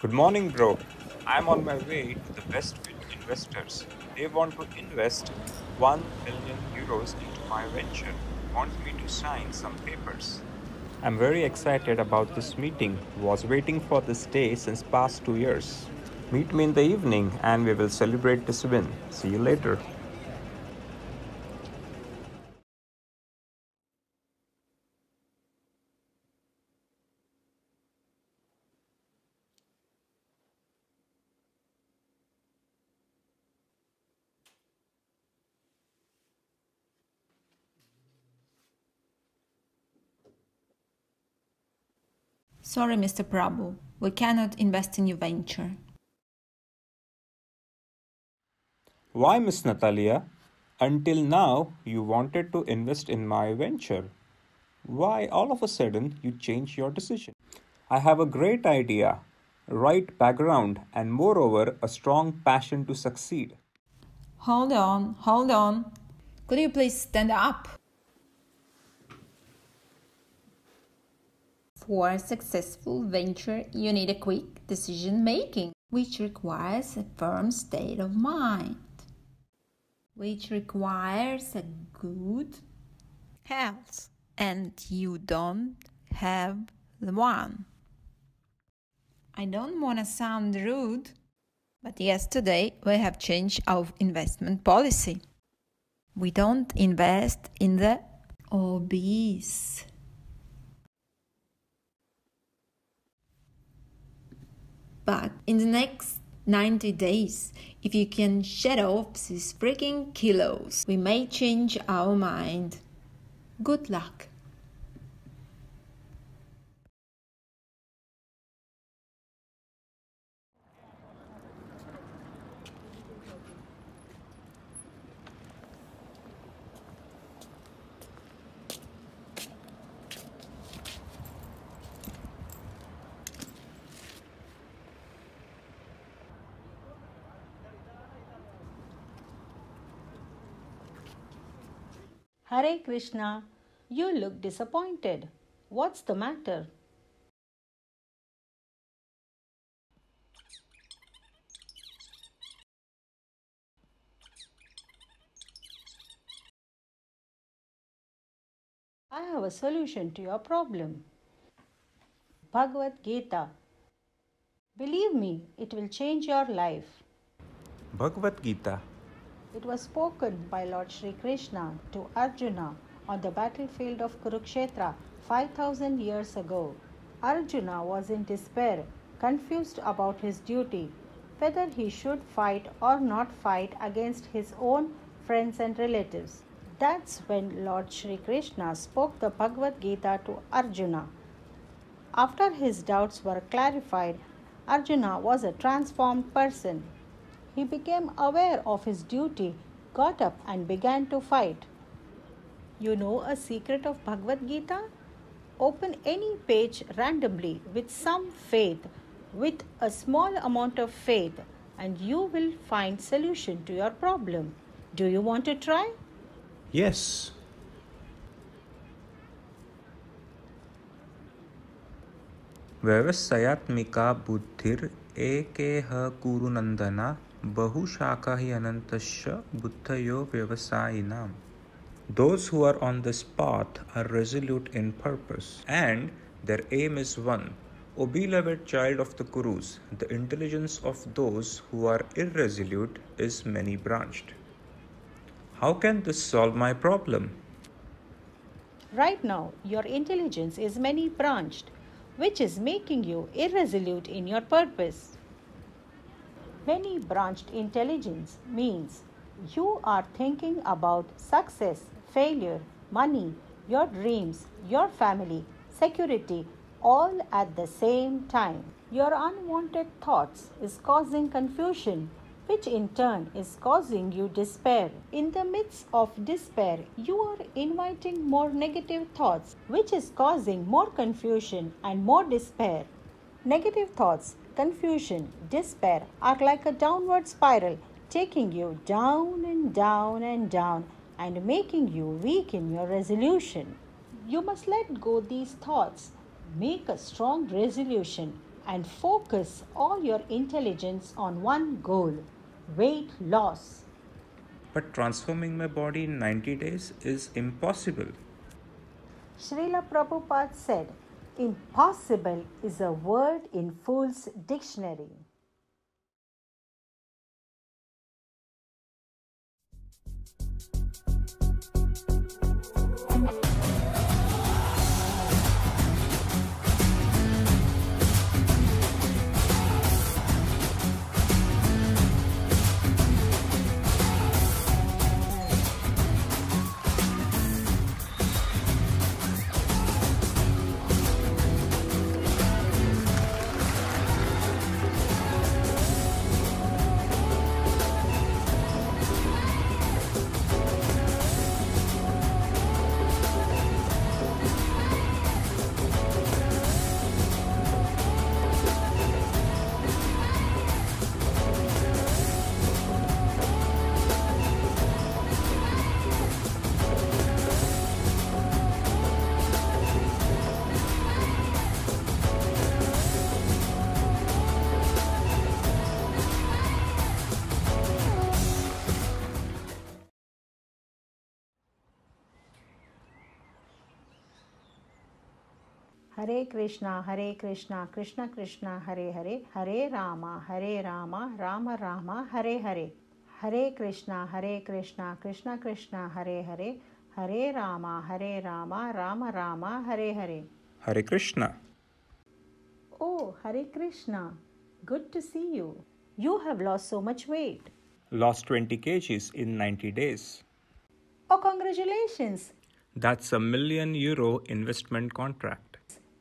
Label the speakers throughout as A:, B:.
A: Good morning, bro. I'm on my way to the Westwind investors. They want to invest 1 million euros into my venture. Want me to sign some papers. I'm very excited about this meeting. Was waiting for this day since past 2 years. Meet me in the evening and we will celebrate this win. See you later.
B: Sorry, Mr. Prabhu, we cannot invest in your venture.
A: Why, Miss Natalia? Until now, you wanted to invest in my venture. Why, all of a sudden, you change your decision? I have a great idea, right background, and moreover, a strong passion to succeed.
B: Hold on, hold on. Could you please stand up? For a successful venture, you need a quick decision making, which requires a firm state of mind, which requires a good health, and you don't have the one. I don't want to sound rude, but yesterday we have changed our investment policy. We don't invest in the obese. But in the next 90 days, if you can shed off these freaking kilos, we may change our mind. Good luck.
C: Hare Krishna, you look disappointed. What's the matter? I have a solution to your problem. Bhagavad Gita. Believe me, it will change your life.
A: Bhagavad Gita.
C: It was spoken by Lord Sri Krishna to Arjuna on the battlefield of Kurukshetra 5000 years ago. Arjuna was in despair, confused about his duty, whether he should fight or not fight against his own friends and relatives. That's when Lord Sri Krishna spoke the Bhagavad Gita to Arjuna. After his doubts were clarified, Arjuna was a transformed person. He became aware of his duty, got up, and began to fight. You know a secret of Bhagavad Gita? Open any page randomly with some faith, with a small amount of faith, and you will find solution to your problem. Do you want to try?
A: Yes. व्यवसायत्मिका बुद्धिर एकेह कुरुनन्दना Anantasya buddhayo vyavasayinam. Those who are on this path are resolute in purpose, and their aim is one. O beloved child of the Kurus, the intelligence of those who are irresolute is many branched. How can this solve my problem?
C: Right now, your intelligence is many branched, which is making you irresolute in your purpose. Many branched intelligence means you are thinking about success, failure, money, your dreams, your family, security, all at the same time. Your unwanted thoughts is causing confusion, which in turn is causing you despair. In the midst of despair, you are inviting more negative thoughts, which is causing more confusion and more despair. Negative thoughts, confusion, despair are like a downward spiral, taking you down and down and down and making you weak in your resolution. You must let go these thoughts, make a strong resolution, and focus all your intelligence on one goal weight loss.
A: But transforming my body in 90 days is impossible.
C: Srila Prabhupada said, Impossible is a word in Fool's Dictionary. Hare Krishna, Hare Krishna, Krishna Krishna, Hare Hare, Hare Rama, Hare Rama, Rama Rama, Hare Hare. Hare Krishna, Hare Krishna, Krishna Krishna, Hare Hare, Hare Rama, Hare Rama, Rama Rama, Hare Hare.
A: Hare Krishna.
C: Oh, Hare Krishna. Good to see you. You have lost so much weight.
A: Lost 20 kgs in 90 days.
C: Oh, congratulations.
A: That's a million euro investment contract.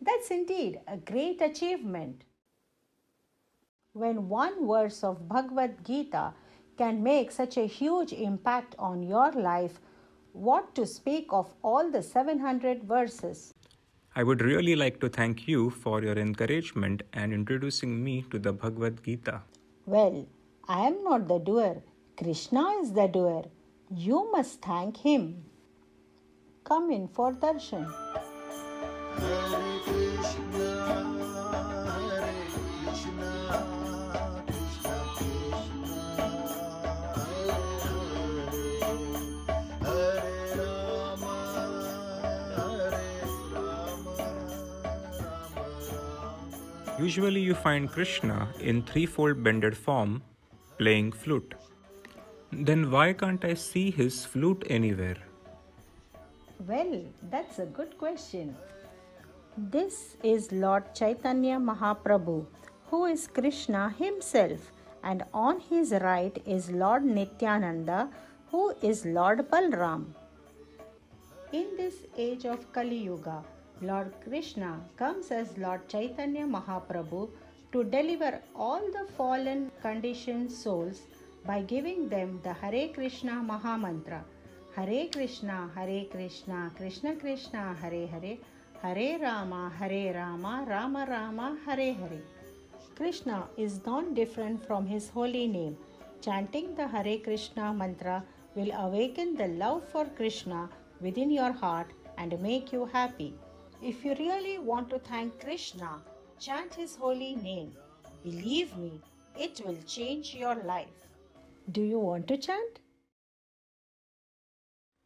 C: That's indeed a great achievement. When one verse of Bhagavad Gita can make such a huge impact on your life, what to speak of all the 700 verses?
A: I would really like to thank you for your encouragement and introducing me to the Bhagavad Gita.
C: Well, I am not the doer. Krishna is the doer. You must thank him. Come in for darshan.
A: Usually, you find Krishna in threefold bended form playing flute. Then, why can't I see his flute anywhere?
C: Well, that's a good question. This is Lord Chaitanya Mahaprabhu, who is Krishna himself, and on his right is Lord Nityananda, who is Lord Balram. In this age of Kali Yuga, Lord Krishna comes as Lord Chaitanya Mahaprabhu to deliver all the fallen conditioned souls by giving them the Hare Krishna Mahamantra. Hare Krishna, Hare Krishna, Krishna Krishna, Hare Hare, Hare Rama, Hare Rama, Rama Rama, Hare Hare. Krishna is not different from his holy name. Chanting the Hare Krishna mantra will awaken the love for Krishna within your heart and make you happy. If you really want to thank Krishna, chant his holy name. Believe me, it will change your life. Do you want to chant?